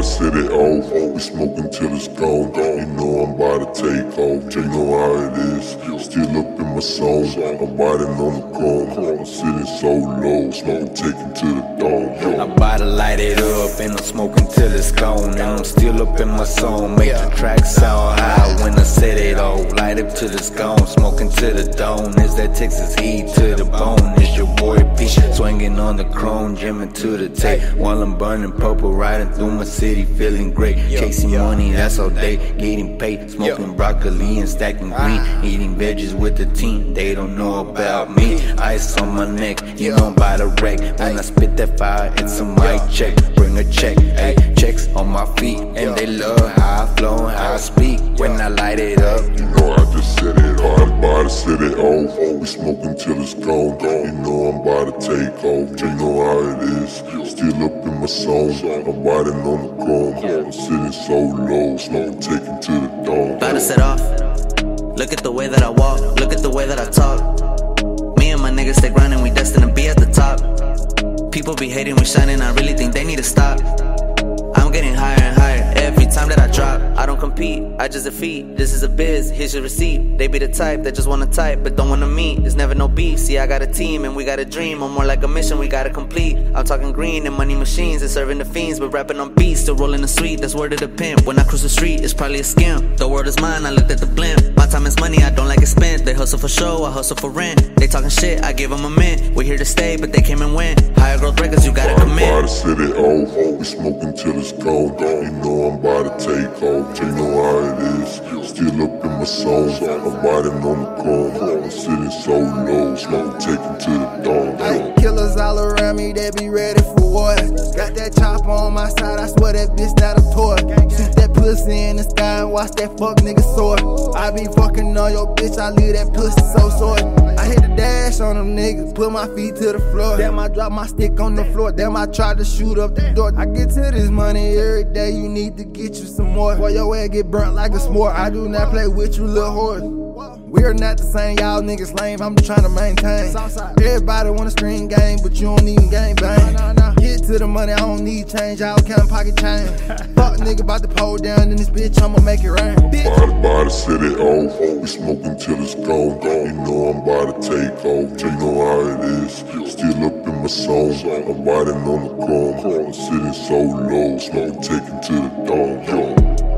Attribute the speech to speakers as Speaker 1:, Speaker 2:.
Speaker 1: we smoking till it's gone. You know I'm about to take off, you know how it is. Still up in my zone, I'm riding on the chrome. I'm sitting so low, smoking taking to the dome.
Speaker 2: I'm about to light it up and I'm smoking till it's gone. And I'm still up in my zone, make the track sound high when I set it off. Light up till it's gone, smoking to the dome. Is that Texas heat to the swinging on the chrome, jamming to the tape. While I'm burning purple, riding through my city, feeling great. Chasing money, that's all day, getting paid. Smoking broccoli and stacking ah. green, eating veggies with the team. They don't know about me. Ice on my neck, you know by the wreck. When I spit that fire, it's a mic check. Bring a check, hey, checks on my feet, and they love how I flow and how I speak. When I light it up,
Speaker 1: about to set it off. We smoking till it's gone. You know I'm about to take off, you know how it is. Still up in my zone, I'm riding on the chrome. I'm sitting so low, smoking taking to the dome.
Speaker 3: About to set off. Look at the way that I walk, look at the way that I talk. Me and my niggas stay grinding, we destined to be at the top. People be hating, we shining, I really think they need to stop. I'm getting higher compete, I just defeat. This is a biz, here's your receipt. They be the type that just wanna type, but don't wanna meet. There's never no beef. See, I got a team and we got a dream. I'm more like a mission we gotta complete. I'm talking green and money machines and serving the fiends, but rapping on beats, still rolling the sweet. That's word of the pimp. When I cruise the street, it's probably a scam. The world is mine, I looked at the blimp. My time is money, I don't like it spent. They hustle for show, I hustle for rent. They talking shit, I give them a mint. We're here to stay, but they came and went. Higher growth records, you gotta commit.
Speaker 1: I'm about
Speaker 3: commit.
Speaker 1: to set it off. We smoking till it's gone. You know I'm about to take off. You know how it is. Still up in my zone. I'm riding on the chrome. I'm sitting so low, smoking taking to the dome.
Speaker 4: Hey, killers all around me, they be ready for war. Got that chopper on my side, I swear that bitch not a toy. Shoot that pussy in the sky and watch that fuck nigga soar. I be fucking on your bitch, I leave that pussy so sore. On them niggas, put my feet to the floor. Damn, I drop my stick on the floor. Damn, I tried to shoot up the door. I get to this money every day, you need to get you some more. Boy, your ass get burnt like a s'more. I do not play with you, little horse. We're not the same, y'all niggas lame. I'm just trying to maintain. Everybody wanna screen game, but you don't even game bang. Get to the money, I don't need change. Y'all count pocket change. Fuck nigga about to pull down in this bitch, I'ma make it rain. Bitch.
Speaker 1: About to set it off. We smoking till it's gone. You know I'm about to take off. You know how it is. Still up in my zone. I'm riding on the chrome. I'm sitting so low, smoking taking to the dome.